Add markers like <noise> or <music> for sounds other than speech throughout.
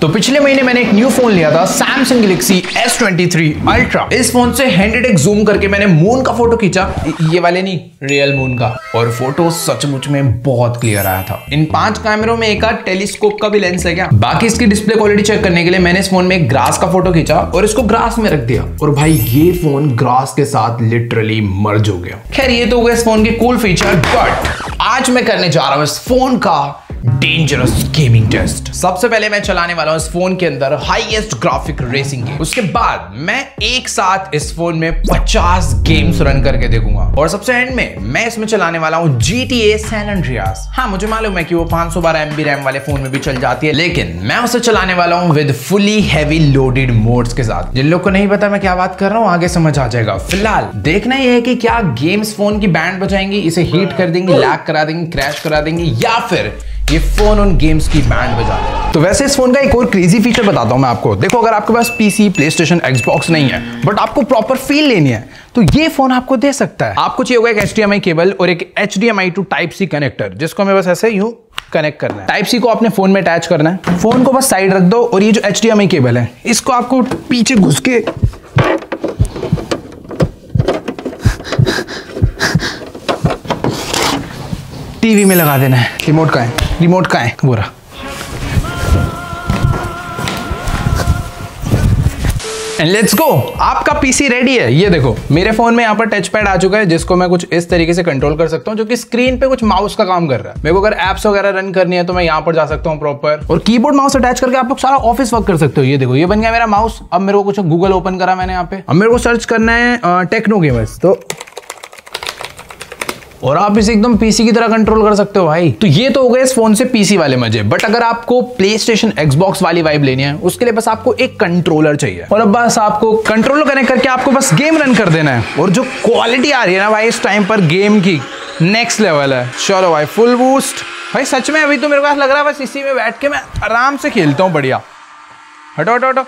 तो पिछले महीने मैंने एक न्यू फ़ोन लिया था सैमसंग गैलेक्सी S23 Ultra इस फ़ोन से 100x जूम करके मैंने मून का फ़ोटो खींचा। ये वाले नहीं रियल मून का। और फ़ोटो सचमुच में बहुत क्लियर आया था। इन पाँच कैमरों में एक टेलीस्कोप का भी लेंस है क्या? बाकी इसकी डिस्प्ले क्वालिटी चेक करने के लिए मैंने इस फ़ोन में एक ग्रास का फ़ोटो खींचा और इसको ग्रास में रख दिया। और भाई, ये फ़ोन ग्रास के साथ लिटरली मर्ज हो गया। खैर, ये तो हो गया इस फ़ोन के कूल फीचर बट आज मैं करने जा रहा हूँ इस फ़ोन का डेंजरस गेमिंग टेस्ट सबसे पहले मैं चलाने वाला हूँ इस फ़ोन के अंदर हाईएस्ट ग्राफिक रेसिंग गेम उसके बाद मैं एक साथ इस फ़ोन में 50 गेम्स रन करके देखूँगा। और सबसे एंड में मैं इसमें चलाने वाला हूँ GTA San Andreas हाँ मुझे मालूम है कि वो 512 MB रैम वाले फ़ोन में भी चल जाती है, लेकिन मैं उसे चलाने वाला हूँ with fully heavy loaded mods के साथ। जिन लोग को नहीं पता मैं क्या बात कर रहा हूँ, आगे समझ आ जाएगा। फ़िलहाल देखना ये है कि क्या गेम्स फ़ोन की बैंड बजाएँगी, इसे हीट कर देंगी लैग करा देंगी क्रैश करा देंगी, या फिर ये फ़ोन उन गेम्स की बैंड बजा दे तो वैसे इस फ़ोन का एक और क्रेजी फीचर बताता हूँ मैं आपको। देखो, अगर आपके पास पीसी प्ले स्टेशन एक्सबॉक्स नहीं है बट आपको प्रॉपर फील लेनी है तो ये फ़ोन आपको दे सकता है। आपको चाहिए होगा एक एच केबल और एक H to type C connector जिसको हमें बस ऐसे यूँ कनेक्ट करना है। टाइप सी को अपने फ़ोन में अटैच करना है। फ़ोन को बस साइड रख दो और ये जो एच केबल है, इसको आपको पीछे घुस के टीवी में लगा देना है। रिमोट का है। रिमोट का है, बुरा। एंड लेट्स गो आपका पीसी रेडी है। ये देखो, मेरे फ़ोन में यहाँ पर टच पैड आ चुका है, जिसको मैं कुछ इस तरीके से कंट्रोल कर सकता हूँ, जो कि स्क्रीन पे कुछ माउस का काम कर रहा है। मेरे को अगर एप्स वगैरह रन करनी है तो मैं यहाँ पर जा सकता हूँ प्रॉपर और कीबोर्ड माउस अटैच करके आप लोग सारा ऑफ़िस वर्क कर सकते हो। ये देखो, ये बन गया मेरा माउस अब मेरे को कुछ गूगल ओपन करा मैंने यहाँ पे। अब मेरे को सर्च करना है टेक्नो गेमर्स तो और आप इसे एकदम पीसी की तरह कंट्रोल कर सकते हो भाई। तो ये तो हो गए इस फ़ोन से पीसी वाले मज़े। बट अगर आपको प्ले स्टेशन एक्सबॉक्स वाली वाइब लेनी है उसके लिए बस आपको एक कंट्रोलर चाहिए। और अब बस आपको कंट्रोलर कनेक्ट करके आपको बस गेम रन कर देना है। और जो क्वालिटी आ रही है ना भाई इस टाइम पर गेम की नेक्स्ट लेवल है। चलो भाई फुल बूस्ट भाई सच में अभी तो मेरे पास लग रहा है बस इसी में बैठ के मैं आराम से खेलता हूँ बढ़िया। हटो हटो हटो।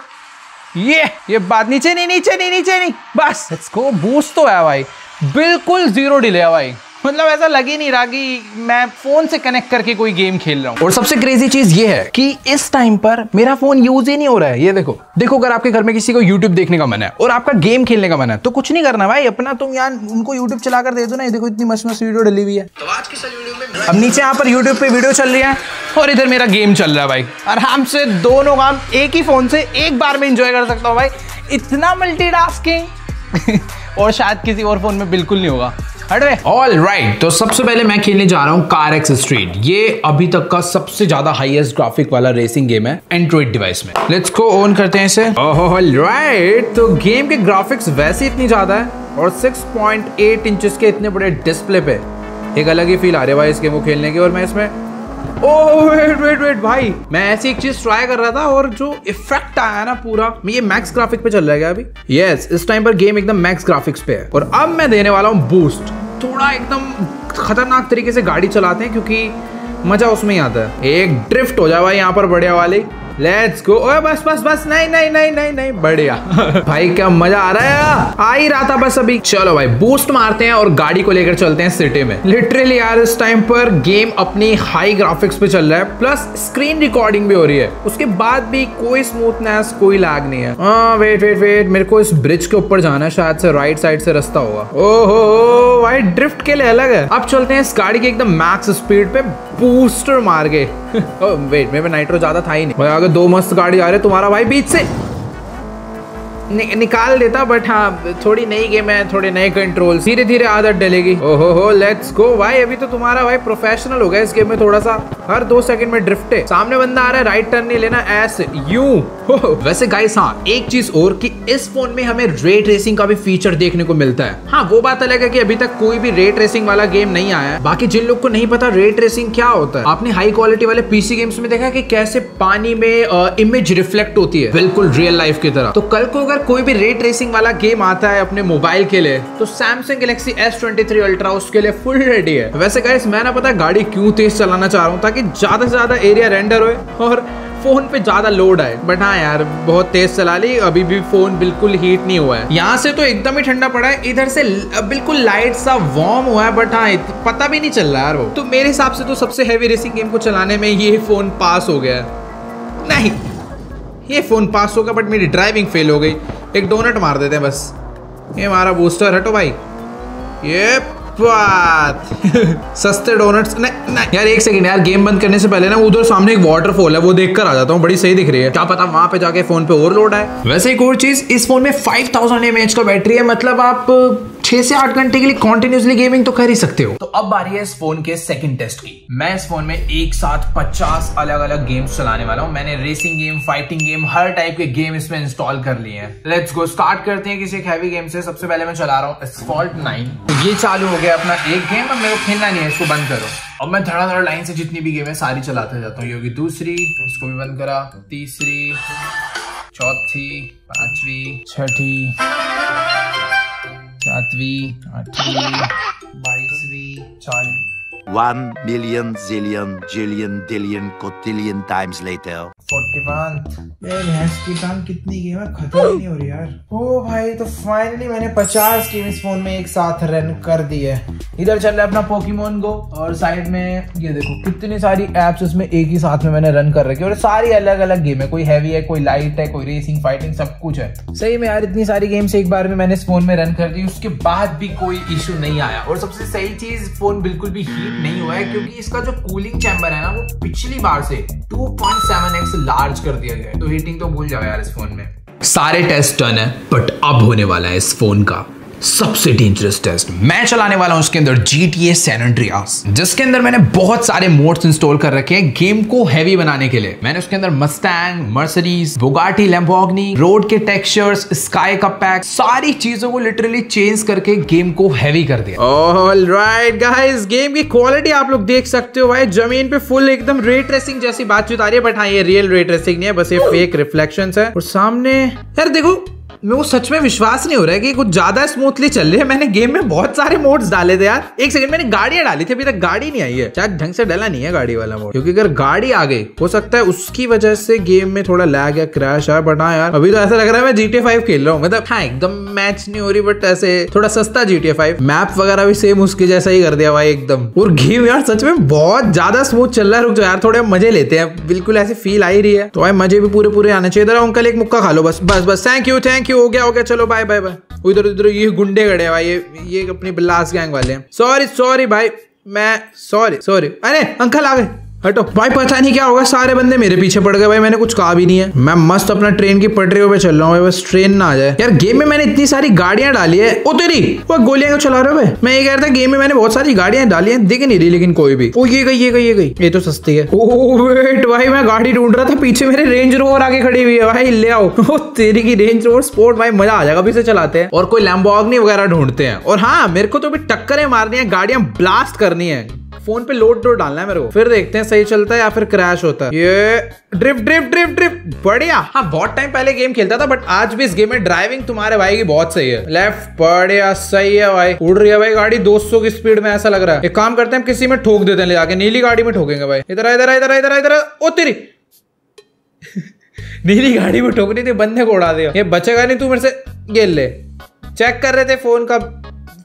ये ये बात नीचे नहीं नीचे नहीं नीचे नहीं। बस इसको बूस्ट तो है भाई। बिल्कुल ज़ीरो डिले है भाई। मतलब ऐसा लग ही नहीं रहा कि मैं फ़ोन से कनेक्ट करके कोई गेम खेल रहा हूँ। और सबसे क्रेजी चीज़ ये है कि इस टाइम पर मेरा फ़ोन यूज़ ही नहीं हो रहा है। ये देखो देखो अगर आपके घर में किसी को यूट्यूब देखने का मन है और आपका गेम खेलने का मन है तो कुछ नहीं करना भाई। अपना तुम यार उनको यूट्यूब चलाकर दे दो ना। देखो इतनी मस्त मस्त वीडियो डली हुई है। तो आज की वीडियो में अब नीचे यहाँ पर यूट्यूब पे वीडियो चल रही है और इधर मेरा गेम चल रहा है भाई। आराम से दोनों काम एक ही फ़ोन से एक बार में इंजॉय कर सकता हूँ भाई। इतना मल्टीटास्किंग <laughs> और शायद किसी और फ़ोन में बिल्कुल नहीं होगा। All right. तो सबसे पहले मैं खेलने जा रहा हूँ कार एक्स स्ट्रीट ये अभी तक का सबसे ज़्यादा हाईएस्ट ग्राफिक वाला रेसिंग गेम है एंड्रॉइड डिवाइस में। लेट्स को ऑन करते हैं इसे। ऑल राइट तो गेम के ग्राफिक्स वैसे इतनी ज़्यादा है और 6.8 इंचेस के इतने बड़े डिस्प्ले पे एक अलग ही फील आ रहा है इस गेम को खेलने की और मैं इसमें ओह वेट वेट वेट भाई मैं ऐसी एक चीज़ ट्राई कर रहा था और जो इफ़ेक्ट आया ना पूरा मैं ये मैक्स ग्राफिक पे चल रहा है अभी? यस yes, इस टाइम पर गेम एकदम मैक्स ग्राफिक्स पे है। और अब मैं देने वाला हूँ बूस्ट थोड़ा एकदम खतरनाक तरीके से गाड़ी चलाते हैं, क्योंकि मज़ा उसमें ही आता है। एक ड्रिफ्ट हो जाए भाई, यहाँ पर बढ़िया वाली। लेट्स गो ओए, बस बस बस, नहीं नहीं नहीं नहीं नहीं, बढ़िया। <laughs> भाई, क्या मज़ा आ रहा है आ ही रहा था बस अभी। चलो भाई बूस्ट मारते हैं और गाड़ी को लेकर चलते हैं सिटी में। लिटरली यार, इस टाइम पर गेम अपनी हाई ग्राफिक्स पे चल रहा है प्लस स्क्रीन रिकॉर्डिंग भी हो रही है। उसके बाद भी कोई स्मूथनेस कोई लैग नहीं है। हाँ वेट वेट वेट मेरे को इस ब्रिज के ऊपर जाना है, शायद से राइट साइड से रास्ता होगा। ओहो, भाई ड्रिफ्ट के लिए अलग है। अब चलते हैं इस गाड़ी की एकदम मैक्स स्पीड पे बूस्टर मार के। <laughs> वेट मेरे नाइट्रो ज़्यादा था ही नहीं। अगर दो मस्त गाड़ी आ रहे तुम्हारा भाई बीच से। नि, निकाल देता बट हाँ थोड़ी नई गेम है थोड़े नए कंट्रोल धीरे धीरे आदत डलेगी। ओहो हो लेट्स गो भाई अभी तो तुम्हारा भाई प्रोफेशनल हो गया इस गेम में थोड़ा सा हर दो सेकंड में ड्रिफ्ट है। सामने बंदा आ रहा है राइट टर्न नहीं लेना एस यू वैसे गाइस हाँ एक चीज़ और कि इस फ़ोन में हमें रेट रेसिंग का भी फीचर देखने को मिलता है। हाँ वो बात अलग है कि अभी तक कोई भी रेट रेसिंग वाला गेम नहीं आया बाकी जिन लोग को नहीं पता रेट रेसिंग क्या होता है। आपने हाई क्वालिटी वाले पीसी गेम्स में देखा कि कैसे पानी में इमेज रिफ्लेक्ट होती है। बिल्कुल रियल लाइफ की तरह। तो कल को अगर कोई भी रेट रेसिंग वाला गेम आता है अपने मोबाइल के लिए तो Samsung Galaxy S twenty three Ultra उसके लिए फुल रेडी है। वैसे गाइस मैं ना पता गाड़ी क्यों तेज चलाना चाह रहा हूँ, ताकि ज़्यादा से ज़्यादा एरिया रेंडर हो और फ़ोन पे ज़्यादा लोड आए। बट हाँ यार, बहुत तेज चला ली, अभी भी फ़ोन बिल्कुल हीट नहीं हुआ है। यहाँ से तो एकदम ही ठंडा पड़ा है, इधर से बिल्कुल लाइट सा वार्म हुआ है बट हाँ पता भी नहीं चल रहा यार वो। तो मेरे हिसाब से तो सबसे हैवी रेसिंग गेम को चलाने में ये फ़ोन पास हो गया नहीं। ये फ़ोन पास होगा बट मेरी ड्राइविंग फेल हो गई। एक डोनट मार देते हैं बस। ये हमारा बूस्टर हटो भाई। ये बात। <laughs> सस्ते डोनट्स नहीं नहीं यार एक सेकंड यार गेम बंद करने से पहले ना उधर सामने एक वाटरफॉल है वो देख कर आ जाता हूँ बड़ी सही दिख रही है। क्या पता वहाँ पे जाके फ़ोन पे ओवरलोड है वैसे एक और चीज़ इस फ़ोन में 5000 थाउज़ेंड का बैटरी है मतलब आप छह से आठ घंटे के लिए कॉन्टिन्यूसली गेमिंग तो कर ही सकते हो। तो अब बारी है इस फ़ोन के सेकंड टेस्ट की। मैं इस फ़ोन में एक साथ 50 अलग अलग गेम्स चलाने वाला हूँ। मैंने रेसिंग गेम फाइटिंग गेम हर टाइप के गेम इसमें इंस्टॉल कर लिए हैं। लेट्स गो स्टार्ट करते हैं किसी हैवी गेम से। सबसे पहले मैं चला रहा हूँ स्फॉल्ट नाइन तो ये चालू हो गया अपना एक गेम अब मेरे को खेलना नहीं है, इसको बंद करो। अब मैं धड़ा धड़ा लाइन से जितनी भी गेम है, सारी चलाते जाता हूँ। ये होगी दूसरी, इसको भी बंद करा। तीसरी, चौथी, पांचवी, छठी सातवीं आठवीं बाईसवीं चालीस One million zillion jillion dillion cotillion times later. तो एक सारी ही साथ में मैंने रन कर रखी और सारी अलग अलग गेम है। कोई हैवी है, कोई लाइट है, कोई रेसिंग फाइटिंग सब कुछ है। सही में यार, इतनी सारी गेम्स एक बार में मैंने इस फ़ोन में रन कर दी, उसके बाद भी कोई इशू नहीं आया। और सबसे सही चीज़ फ़ोन बिल्कुल भी हीट नहीं हुआ है, क्योंकि इसका जो कूलिंग चैम्बर है ना, वो पिछली बार से 2.7x लार्ज कर दिया गया तो हीटिंग तो भूल जाओ यार इस फ़ोन में। सारे टेस्ट डन है बट अब होने वाला है इस फ़ोन का। सबसे डेंजरस टेस्ट मैं चलाने वाला हूँ उसके अंदर जी टी ए सैनड्रियास जिसके अंदर मैंने बहुत सारे मोड्स इंस्टॉल कर रखे हैं गेम को हैवी बनाने के लिए. मैंने उसके अंदर Mustang Mercedes Bugatti Lamborghini road के टेक्सचर्स स्काई का पैक सारी चीज़ों को लिटरली चेंज करके गेम को हैवी कर दिया. ऑल राइट गाइस गेम की क्वालिटी आप लोग देख सकते हो भाई. ज़मीन पे फुल एकदम रे ट्रेसिंग जैसी बातचीत आ रही है बट हाँ ये रियल रे ट्रेसिंग नहीं है बस ये फेक रिफ्लेक्शन है. और सामने यार देखो मेरे को सच में विश्वास नहीं हो रहा है कि कुछ ज़्यादा स्मूथली चल रही है। मैंने गेम में बहुत सारे मोड्स डाले थे यार। एक सेकंड मैंने गाड़ियाँ डाली थी, अभी तक गाड़ी नहीं आई है। शायद ढंग से डाला नहीं है गाड़ी वाला मोड क्योंकि अगर गाड़ी आ गई, हो सकता है उसकी वजह से गेम में थोड़ा लैग या क्रैश है बट हाँ यार। अभी तो ऐसा लग रहा है मैं जीटी फाइव खेल रहा हूँ। मतलब हाँ एकदम मैच नहीं हो रही बट ऐसे थोड़ा सस्ता जीटी फाइव मैप वगैरह भी सेम उसके जैसा ही कर दिया भाई, एकदम। और गेम यार, सच में बहुत ज़्यादा स्मूथ चल रहा है। रुक जाओ यार, थोड़े मज़े लेते हैं। बिल्कुल ऐसी फील आ ही रही है। तो भाई, मज़े भी पूरे पूरे आने चाहिए। अंकल, एक मुक्का खा लो। बस बस बस। थैंक यू थैंक यू हो गया हो गया, चलो बाय बाय बाय उधर उधर, ये गुंडे खड़े हैं भाई, ये ये अपनी बिल्लास गैंग वाले हैं। सॉरी सॉरी भाई मैं सॉरी सॉरी अरे, अंकल आ गए। हटो। भाई पता नहीं क्या होगा, सारे बंदे मेरे पीछे पड़ गए भाई, मैंने कुछ कहा भी नहीं है। मैं मस्त अपना ट्रेन की पटरियों पे चल रहा हूँ बस ट्रेन ना आ जाए। यार गेम में मैंने इतनी सारी गाड़ियाँ डाली है। ओ तेरी, वो गोलियाँ क्यों चला रहे हो भाई? मैं ये कह रहा था गेम में मैंने बहुत सारी गाड़ियाँ डाली है, दिख नहीं रही लेकिन कोई भी। ओ, ये गई ये गई ये गई। ये तो सस्ती है। ओ वेट भाई, मैं गाड़ी ढूंढ रहा था, पीछे मेरे रेंज रोवर आगे खड़ी हुई है। भाई, ले आओ। ओ, तेरी की रेंज रोवर स्पोर्ट भाई, मज़ा आ जाएगा, अभी से चलाते हैं। और कोई लैम्बोर्गिनी वगैरह ढूंढते हैं। और हाँ मेरे को तो भी टक्करें मारनी है, गाड़ियाँ ब्लास्ट करनी है। फ़ोन पे लोड डोड डालना है मेरे को। फिर देखते हैं सही चलता है या फिर क्रैश होता है। ये ड्रिफ्ट ड्रिफ्ट ड्रिफ्ट ड्रिफ्ट। बढ़िया। हाँ बहुत टाइम पहले गेम खेलता था बट आज भी इस गेम में ड्राइविंग तुम्हारे भाई की बहुत सही है। लेफ़्ट बढ़िया, सही है भाई। उड़ रही है भाई गाड़ी 200 की स्पीड में, ऐसा लग रहा है। एक काम करते हैं किसी में ठोक देते हैं ले जाके। नीली गाड़ी में ठोकेंगे भाई। इधर इधर इधर इधर इधर ओ, तेरी। <laughs> नीली गाड़ी में ठोकनी थी, बंदे को उड़ा दिया। ये बचेगा नहीं तू मेरे से? ये ले। चेक कर रहे थे फ़ोन का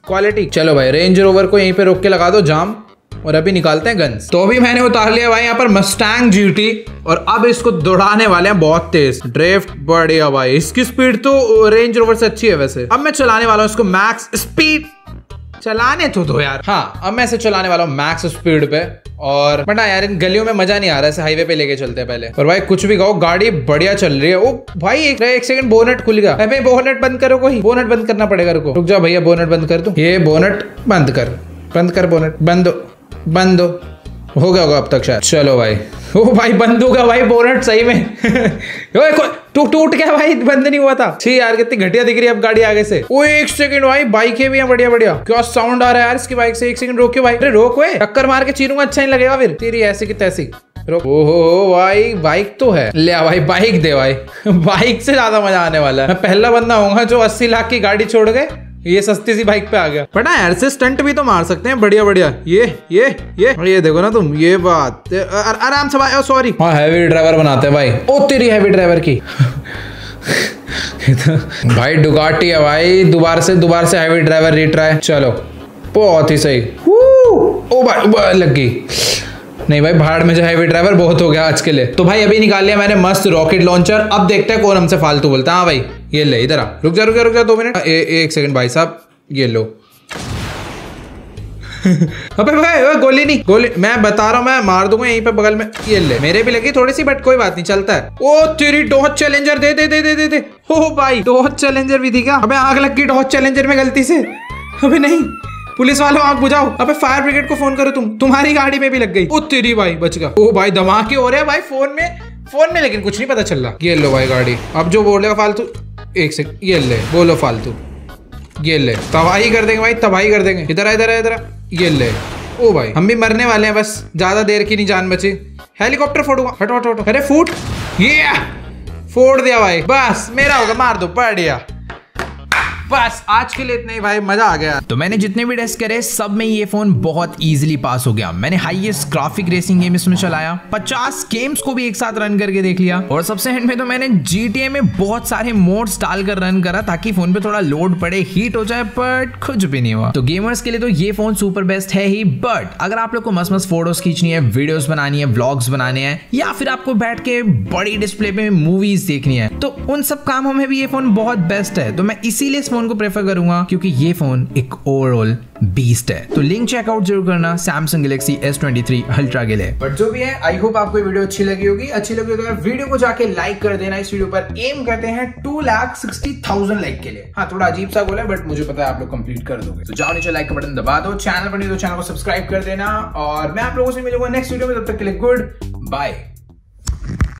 क्वालिटी चलो भाई रेंज रोवर को यहीं पे रोक के लगा दो, जाम। और अभी निकालते हैं गन्स तो अभी मैंने उतार लिया भाई, यहाँ पर मस्टैंग जीटी और अब इसको दौड़ाने वाले हैं बहुत तेज। ड्रिफ्ट बढ़िया भाई। इसकी स्पीड तो रेंज रोवर से अच्छी है वैसे। अब मैं चलाने वाला हूँ इसको मैक्स स्पीड चलाने तो दो यार। हाँ अब मैं इसे चलाने वाला हूँ मैक्स स्पीड पे। और बट यार, इन गलियों में मज़ा नहीं आ रहा है हाईवे पे लेके चलते हैं पहले। और भाई, कुछ भी कहो, गाड़ी बढ़िया चल रही है। ओ, भाई, एक एक सेकंड बोनट खुल गया। भाई बोनट बंद करो कोई। बोनट बंद करना पड़ेगा, रुको। रुक जाओ भैया बोनट बंद कर दो। ये बोनट बंद कर। बंद कर बोनट बंद। बंद हो। हो गया होगा अब तक शायद। चलो भाई। ओ भाई, बंद होगा भाई, बोनट सही में। <laughs> टूट टूट गया भाई, बंद नहीं हुआ था। छी यार, कितनी घटिया दिख रही है अब गाड़ी आगे से। ओ, एक सेकंड भाई, बाइकें भी हैं बढ़िया बढ़िया। क्या साउंड आ रहा है यार इसकी बाइक से? एक सेकंड रोके भाई। अरे, रोक वे। टक्कर मार के चीरूँगा अच्छा नहीं लगेगा फिर। तेरी ऐसी की तैसी। ओहो, भाई, बाइक तो है। ले भाई, बाइक दे भाई। <laughs> बाइक से ज़्यादा मज़ा आने वाला है। मैं पहला बंदा होऊँगा जो अस्सी लाख की गाड़ी छोड़ गए ये सस्ती सी बाइक पे आ गया। बट यार से स्टंट भी तो मार सकते हैं, बढ़िया बढ़िया। ये ये ये। ये देखो ना तुम, ये बात। आराम से भाई सॉरी हाँ हैवी ड्राइवर बनाते हैं भाई। ओ, तेरी हैवी ड्राइवर की। भाई डुगाटी है भाई। दोबारा से दोबारा से हैवी ड्राइवर रिट्राई चलो, बहुत ही सही। ओ भाई लग गई। नहीं भाई, भाड़ में जाए हैवी ड्राइवर बहुत हो गया आज के लिए। तो भाई, अभी निकाल लिया मैंने मस्त रॉकेट लॉन्चर अब देखते हैं कौन हमसे फालतू बोलता है। हाँ भाई। ये ले, इधर आ। रुक जा रुक जा रुक जा, दो मिनट। एक सेकंड, भाई साहब, ये लो। <laughs> अबे, भाई ओए गोली नहीं, गोली, मैं बता रहा हूँ, मैं मार दूँगा यहीं पे बगल में। ये ले, मेरे भी लगी थोड़ी सी बट कोई बात नहीं, चलता है। ओ, तेरी डॉज चैलेंजर दे दे दे दे दे दे। ओ, भाई डॉज चैलेंजर भी थी क्या? अबे, आग लग गई डॉज चैलेंजर में गलती से। अबे, नहीं, पुलिस वालों, आग बुझाओ। अबे फायर ब्रिगेड को फ़ोन करो तुम, तुम्हारी गाड़ी में भी लग गई। ओ, तेरी भाई, बच गया। ओ, भाई, धमाके हो रहे हैं, भाई फ़ोन में फ़ोन में, लेकिन कुछ नहीं पता चल रहा। ये लो भाई, गाड़ी। अब जो बोलेगा फालतू। एक सेकंड ये ले, बोलो फालतू। ये ले, तबाही कर देंगे भाई, तबाही कर देंगे। इधर इधर इधर ये ले। ओ भाई, हम भी मरने वाले हैं बस, ज़्यादा देर की नहीं जान बची। हेलीकॉप्टर फोड़ूँगा। हटो हटो हटो। अरे फूट। ये! फोड़ दिया भाई। बस, मेरा होगा, मार दो, बढ़िया। बस, आज के लिए इतना ही भाई, मज़ा आ गया। तो मैंने जितने भी टेस्ट करे, सब में ये फ़ोन बहुत इजीली पास हो गया। मैंने हाईएस्ट ग्राफिक रेसिंग गेम इसमें चलाया। 50 गेम्स को भी एक साथ रन करके देख लिया। और सबसे एंड में तो मैंने जीटीए में बहुत सारे मोड्स डालकर रन करा, ताकि फ़ोन पे थोड़ा लोड पड़े हीट हो जाए बट कुछ भी नहीं हुआ। तो गेमर्स के लिए तो ये फ़ोन सुपर बेस्ट है ही बट अगर आप लोग को मस्त मस्त फ़ोटोज़ खींचनी है वीडियोस बनानी है ब्लॉग्स बनाने हैं, या फिर आपको बैठ के बड़ी डिस्प्ले पे मूवीज़ देखनी है तो उन सब कामों में भी ये फ़ोन बहुत बेस्ट है। तो मैं इसीलिए इस फ़ोन को प्रेफर करूँगा क्योंकि ये फ़ोन एक ओवरऑल बीस्ट है। तो लिंक चेकआउट ज़रूर करना सैमसंग गैलेक्सी S23 अल्ट्रा के लिए। बट जो भी है आई होप आपको वीडियो अच्छी लगी होगी। अच्छी लगी होगी तो वीडियो को जाके लाइक कर देना। इस वीडियो पर एम करते हैं two lakh sixty thousand like के लिए। हाँ थोड़ा अजीब सा बोला बट मुझे पता है आप लोग कंप्लीट कर दोगे। तो जाओ नीचे लाइक का बटन दबा दो। चैनल पर नहीं तो चैनल को सब्सक्राइब कर देना। और मैं आप लोगों से मिलूँगा नेक्स्ट वीडियो में। तब तक के लिए गुड बाय